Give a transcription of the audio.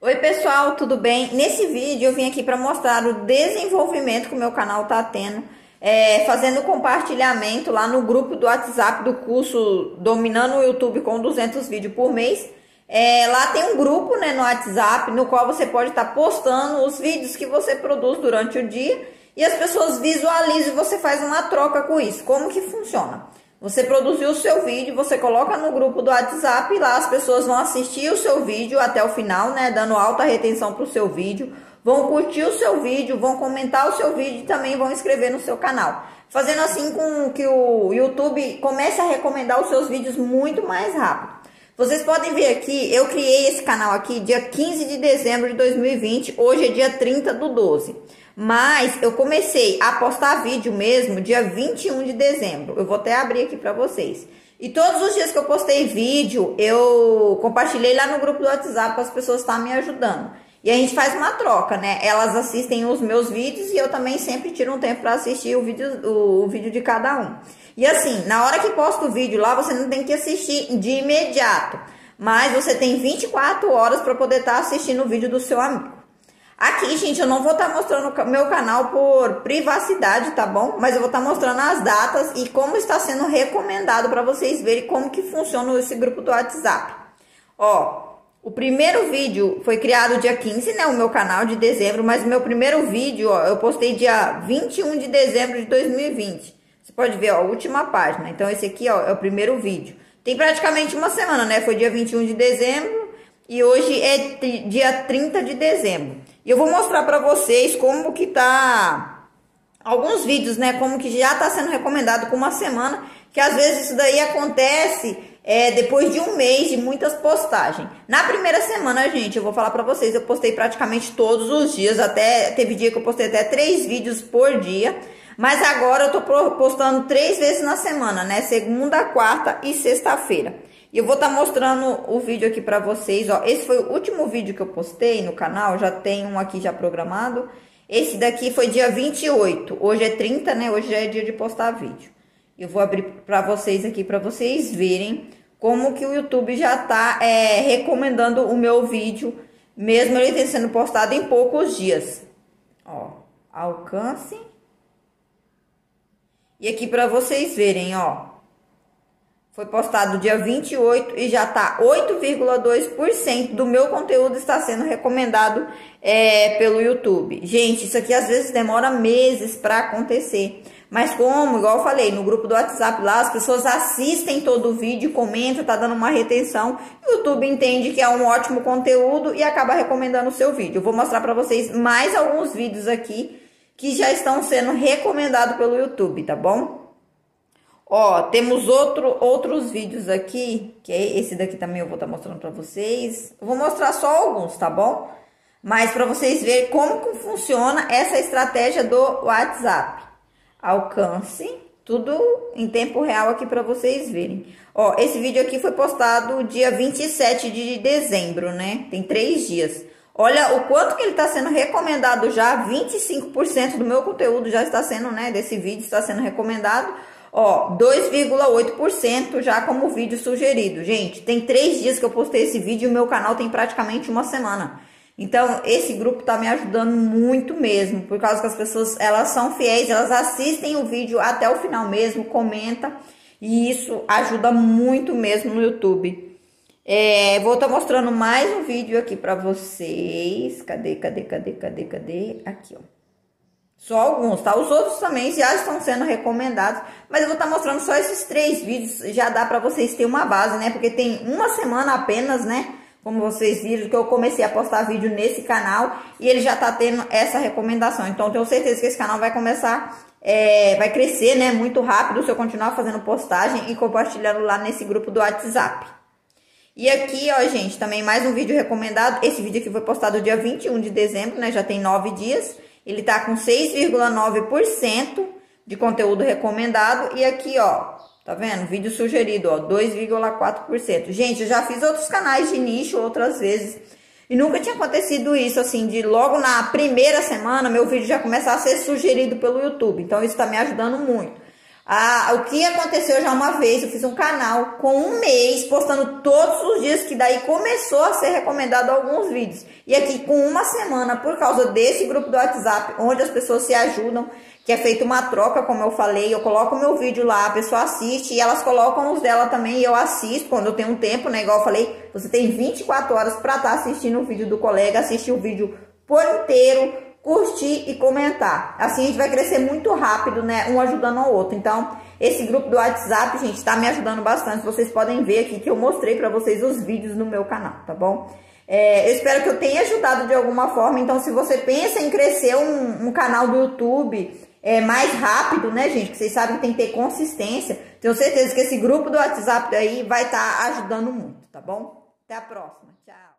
Oi pessoal, tudo bem? Nesse vídeo eu vim aqui para mostrar o desenvolvimento que o meu canal está tendo, é, fazendo compartilhamento lá no grupo do WhatsApp do curso Dominando o YouTube com 200 vídeos por mês. É, lá tem um grupo né, no WhatsApp no qual você pode estar tá postando os vídeos que você produz durante o dia e as pessoas visualizam e você faz uma troca com isso. Como que funciona? Você produziu o seu vídeo, você coloca no grupo do WhatsApp e lá as pessoas vão assistir o seu vídeo até o final, né? Dando alta retenção para o seu vídeo, vão curtir o seu vídeo, vão comentar o seu vídeo e também vão inscrever no seu canal. Fazendo assim com que o YouTube comece a recomendar os seus vídeos muito mais rápido. Vocês podem ver aqui, eu criei esse canal aqui dia 15 de dezembro de 2020, hoje é dia 30 do 12. Mas eu comecei a postar vídeo mesmo dia 21 de dezembro. Eu vou até abrir aqui para vocês. E todos os dias que eu postei vídeo, eu compartilhei lá no grupo do WhatsApp para as pessoas estar me ajudando. E a gente faz uma troca, né? Elas assistem os meus vídeos e eu também sempre tiro um tempo para assistir o vídeo, o, o, vídeo de cada um. E assim, na hora que posto o vídeo lá, você não tem que assistir de imediato. Mas você tem 24 horas para poder estar assistindo o vídeo do seu amigo. Aqui, gente, eu não vou estar tá mostrando meu canal por privacidade, tá bom? Mas eu vou estar tá mostrando as datas e como está sendo recomendado para vocês verem como que funciona esse grupo do WhatsApp. Ó, o primeiro vídeo foi criado dia 15, né, o meu canal de dezembro, mas o meu primeiro vídeo, ó, eu postei dia 21 de dezembro de 2020. Você pode ver, ó, a última página. Então esse aqui, ó, é o primeiro vídeo. Tem praticamente uma semana, né? Foi dia 21 de dezembro e hoje é dia 30 de dezembro. E eu vou mostrar para vocês como que tá alguns vídeos, né, como que já tá sendo recomendado com uma semana, que às vezes isso daí acontece é, depois de um mês de muitas postagens. Na primeira semana, gente, eu vou falar para vocês, eu postei praticamente todos os dias, até teve dia que eu postei até três vídeos por dia. Mas agora eu tô postando três vezes na semana, né? Segunda, quarta e sexta-feira. E eu vou estar tá mostrando o vídeo aqui para vocês, ó. Esse foi o último vídeo que eu postei no canal, já tem um aqui já programado. Esse daqui foi dia 28, hoje é 30, né? Hoje já é dia de postar vídeo. Eu vou abrir para vocês aqui, para vocês verem como que o YouTube já tá é, recomendando o meu vídeo, mesmo ele sendo postado em poucos dias. Ó, alcance. E aqui para vocês verem, ó. Foi postado dia 28 e já tá 8,2% do meu conteúdo está sendo recomendado é, pelo YouTube. Gente, isso aqui às vezes demora meses para acontecer. Mas como, igual eu falei, no grupo do WhatsApp lá, as pessoas assistem todo o vídeo, comentam, tá dando uma retenção. O YouTube entende que é um ótimo conteúdo e acaba recomendando o seu vídeo. Eu vou mostrar para vocês mais alguns vídeos aqui que já estão sendo recomendados pelo YouTube, tá bom? Ó, temos outro, outros vídeos aqui, que é esse daqui também eu vou estar tá mostrando para vocês. Vou mostrar só alguns, tá bom? Mas para vocês verem como funciona essa estratégia do WhatsApp. Alcance, tudo em tempo real aqui para vocês verem. Ó, esse vídeo aqui foi postado dia 27 de dezembro, né? Tem três dias. Olha o quanto que ele está sendo recomendado já, 25% do meu conteúdo já está sendo, né, desse vídeo está sendo recomendado. Ó, 2,8% já como vídeo sugerido. Gente, tem três dias que eu postei esse vídeo e o meu canal tem praticamente uma semana. Então, esse grupo tá me ajudando muito mesmo, por causa que as pessoas, elas são fiéis, elas assistem o vídeo até o final mesmo, comenta, e isso ajuda muito mesmo no YouTube. É, vou estar tá mostrando mais um vídeo aqui para vocês. Cadê, cadê, cadê, cadê, cadê? Aqui, ó. Só alguns, tá? Os outros também já estão sendo recomendados, mas eu vou estar tá mostrando só esses três vídeos, já dá para vocês terem uma base, né? Porque tem uma semana apenas, né? Como vocês viram, que eu comecei a postar vídeo nesse canal e ele já tá tendo essa recomendação. Então, tenho certeza que esse canal vai começar, é, vai crescer, né? Muito rápido se eu continuar fazendo postagem e compartilhando lá nesse grupo do WhatsApp. E aqui, ó, gente, também mais um vídeo recomendado. Esse vídeo aqui foi postado dia 21 de dezembro, né? Já tem nove dias. Ele tá com 6,9% de conteúdo recomendado. E aqui, ó, tá vendo? Vídeo sugerido, ó, 2,4%. Gente, eu já fiz outros canais de nicho outras vezes. E nunca tinha acontecido isso, assim, de logo na primeira semana meu vídeo já começar a ser sugerido pelo YouTube. Então, isso tá me ajudando muito. Ah, o que aconteceu já uma vez, eu fiz um canal com um mês, postando todos os dias, que daí começou a ser recomendado alguns vídeos. E aqui com uma semana, por causa desse grupo do WhatsApp, onde as pessoas se ajudam, que é feita uma troca, como eu falei, eu coloco meu vídeo lá, a pessoa assiste, e elas colocam os dela também, e eu assisto, quando eu tenho um tempo, né, igual eu falei, você tem 24 horas para estar tá assistindo o vídeo do colega, assistir o vídeo por inteiro, curtir e comentar. Assim a gente vai crescer muito rápido, né? Um ajudando ao outro. Então, esse grupo do WhatsApp, gente, tá me ajudando bastante. Vocês podem ver aqui que eu mostrei para vocês os vídeos no meu canal, tá bom? É, eu espero que eu tenha ajudado de alguma forma. Então, se você pensa em crescer um, um canal do YouTube é, mais rápido, né, gente? Que vocês sabem que tem que ter consistência. Tenho certeza que esse grupo do WhatsApp aí vai estar tá ajudando muito, tá bom? Até a próxima. Tchau.